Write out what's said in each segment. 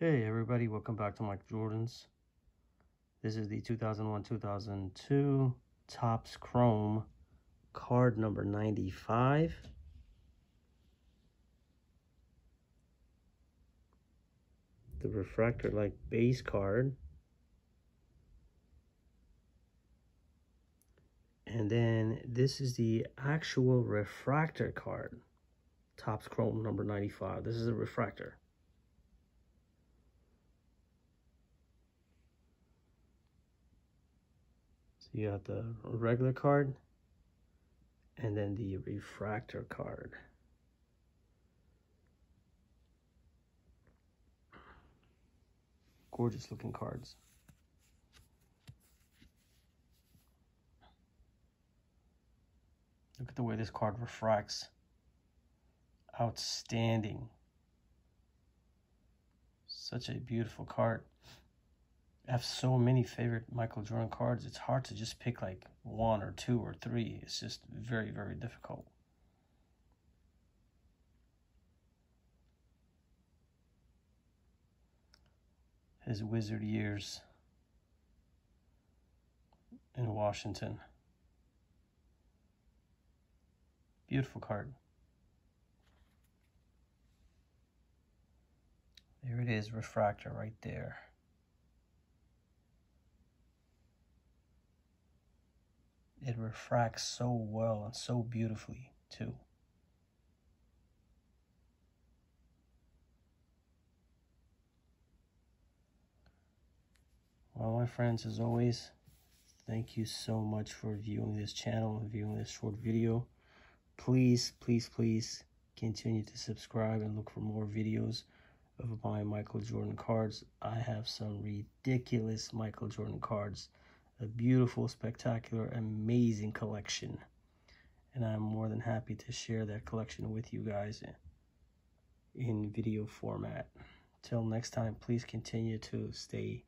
Hey everybody, welcome back to MyJordans. This is the 2001-2002 Topps Chrome card number 95. The refractor like base card. And then this is the actual refractor card. Topps Chrome number 95. This is a refractor. So you got the regular card and then the refractor card. Gorgeous looking cards. Look at the way this card refracts. Outstanding. Such a beautiful card. Have so many favorite Michael Jordan cards. It's hard to just pick like one or two or three. It's just very, very difficult. His wizard years in Washington. Beautiful card. There it is, refractor right there. It refracts so well and so beautifully too. Well, my friends, as always, thank you so much for viewing this channel and viewing this short video. Please, please, please continue to subscribe and look for more videos of my Michael Jordan cards. I have some ridiculous Michael Jordan cards a beautiful, spectacular, amazing collection. And I'm more than happy to share that collection with you guys in video format. Till next time, please continue to stay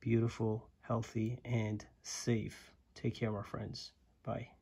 beautiful, healthy, and safe. Take care, my friends. Bye.